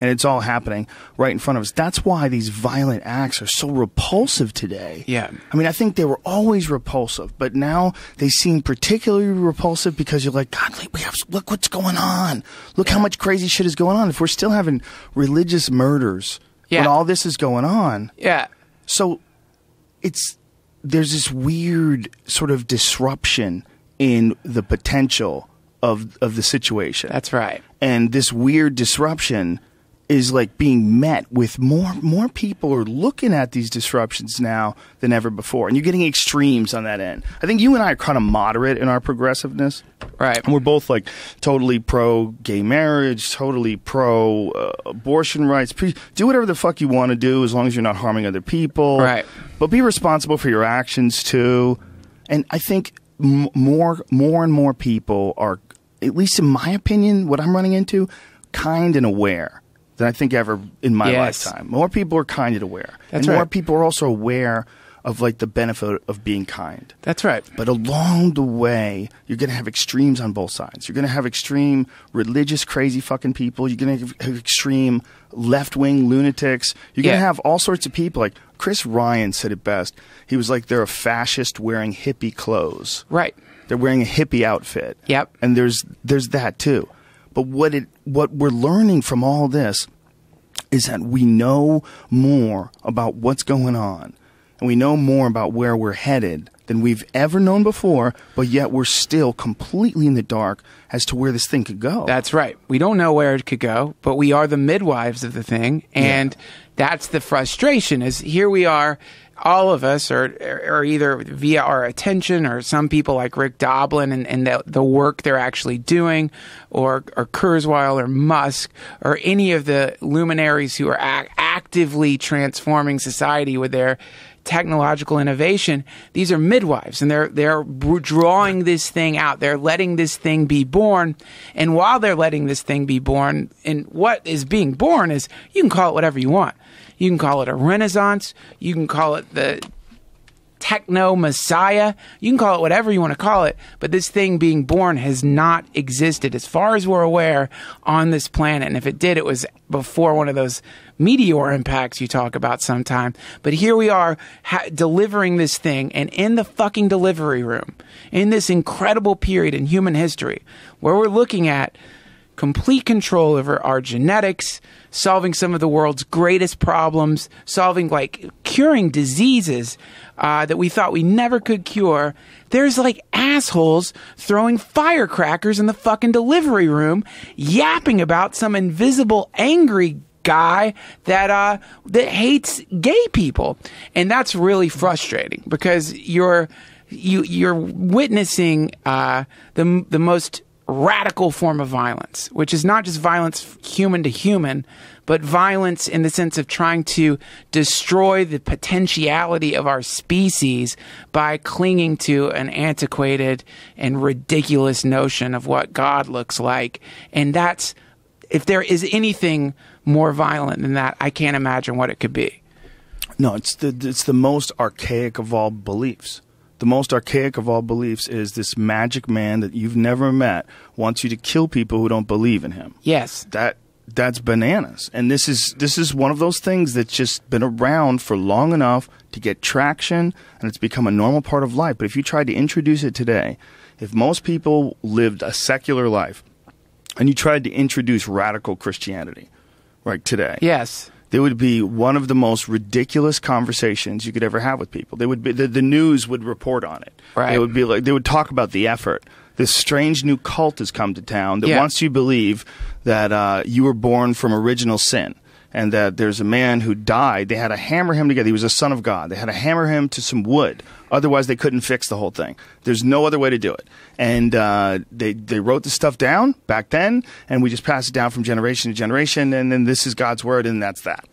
and it's all happening right in front of us. That's why these violent acts are so repulsive today. Yeah. I mean, I think they were always repulsive, but now they seem particularly repulsive because you're like, God, we have, look what's going on. Look how much crazy shit is going on. If we're still having religious murders when all this is going on, Yeah. so it's there's this weird sort of disruption in the potential of of the situation. That's right. and this weird disruption is like being met with more more people are looking at these disruptions now than ever before and you're getting extremes on that end. I think you and i are kind of moderate in our progressiveness. Right. and we're both like totally pro gay marriage totally pro uh, abortion rights. Pre- do whatever the fuck you want to do as long as you're not harming other people. Right. but be responsible for your actions too. And i think m- more more and more people are at least in my opinion what i'm running into kind and aware than i think ever in my Yes. lifetime more people are kind and aware That's and more people are also aware of like the benefit of being kind That's right. but along the way, you're going to have extremes on both sides. You're going to have extreme religious, crazy fucking people. You're going to have extreme left wing lunatics. You're going to have all sorts of people. Like Chris Ryan said it best. He was like, they're a fascist wearing hippie clothes. Right. They're wearing a hippie outfit. Yep. And there's there's that too. But what it what we're learning from all this is that we know more about what's going on and we know more about where we're headed than we've ever known before, but yet we're still completely in the dark as to where this thing could go. That's right. We don't know where it could go, but we are the midwives of the thing, and that's the frustration. Is here we are, all of us, or or either via our attention, or some people like Rick Doblin and, and the, the work they're actually doing, or or Kurzweil or Musk or any of the luminaries who are ac- actively transforming society with their technological innovation these are midwives and they're they're drawing this thing out. They're letting this thing be born and while they're letting this thing be born and what is being born is you can call it whatever you want. You can call it a renaissance. You can call it the techno messiah. You can call it whatever you want to call it, but this thing being born has not existed, as far as we're aware, on this planet. And if it did, it was before one of those meteor impacts you talk about sometime. But here we are ha- delivering this thing, and in the fucking delivery room, in this incredible period in human history, where we're looking at complete control over our genetics, solving some of the world's greatest problems, solving like curing diseases uh, that we thought we never could cure. There's like assholes throwing firecrackers in the fucking delivery room, yapping about some invisible angry guy that uh that hates gay people and that's really frustrating because you're you you're witnessing uh the the most radical form of violence, which is not just violence human to human, but violence in the sense of trying to destroy the potentiality of our species by clinging to an antiquated and ridiculous notion of what God looks like. And that's, if there is anything more violent than that, I can't imagine what it could be. No, it's the it's the most archaic of all beliefs. The most archaic of all beliefs is this magic man that you've never met wants you to kill people who don't believe in him. Yes. That that's bananas. And this is this is one of those things that's just been around for long enough to get traction and it's become a normal part of life. But if you tried to introduce it today, if most people lived a secular life and you tried to introduce radical Christianity, right today, Yes. There would be one of the most ridiculous conversations you could ever have with people. They would be, the, the news would report on it. Right. It would be like they would talk about the effort. This strange new cult has come to town that Yeah. wants you to believe that uh, you were born from original sin. And that there's a man who died. They had to hammer him together. He was a son of God. They had to hammer him to some wood. Otherwise, they couldn't fix the whole thing. There's no other way to do it. And uh, they they wrote the stuff down back then, and we just passed it down from generation to generation. And then this is God's word, and that's that.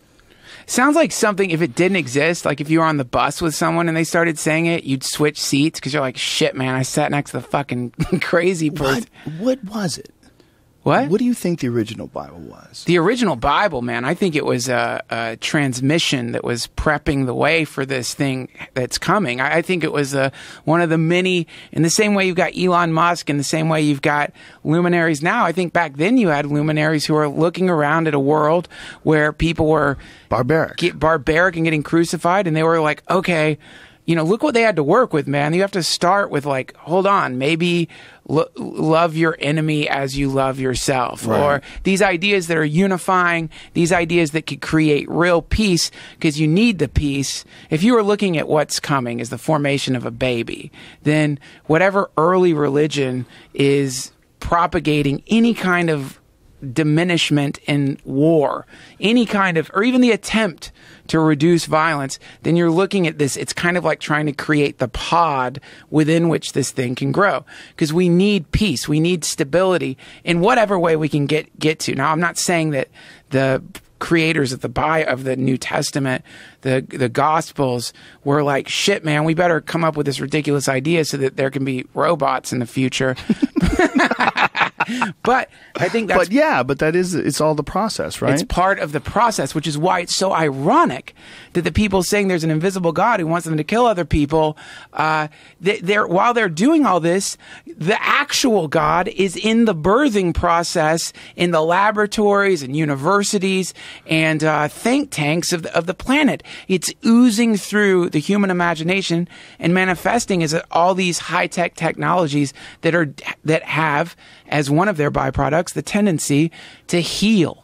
Sounds like something if it didn't exist, like if you were on the bus with someone and they started saying it, you'd switch seats because you're like, shit, man, I sat next to the fucking crazy person. What what was it? What? What do you think the original Bible was? The original Bible, man, I think it was a, a transmission that was prepping the way for this thing that's coming. I, I think it was a, one of the many, in the same way you've got Elon Musk, in the same way you've got luminaries now. I think back then you had luminaries who were looking around at a world where people were Barbaric. get barbaric and getting crucified, and they were like, okay, you know, look what they had to work with, man. You have to start with like, hold on, maybe lo- love your enemy as you love yourself, Right. or these ideas that are unifying, these ideas that could create real peace, because you need the peace. If you are looking at what's coming as the formation of a baby, then whatever early religion is propagating any kind of diminishment in war, any kind of, or even the attempt to reduce violence, then you're looking at this. It's kind of like trying to create the pod within which this thing can grow. Because we need peace, we need stability in whatever way we can get get to. Now, I'm not saying that the creators of the Bi of the New Testament, the the Gospels, were like, shit, man, we better come up with this ridiculous idea so that there can be robots in the future. but I think that's But yeah, but that is it's all the process, right? it's part of the process, which is why it's so ironic that the people saying there's an invisible God who wants them to kill other people, uh, they, they're while they're doing all this, the actual God is in the birthing process in the laboratories and universities and uh, think tanks of the, of the planet. It's oozing through the human imagination and manifesting as all these high tech technologies that are that have as one of their byproducts the tendency to heal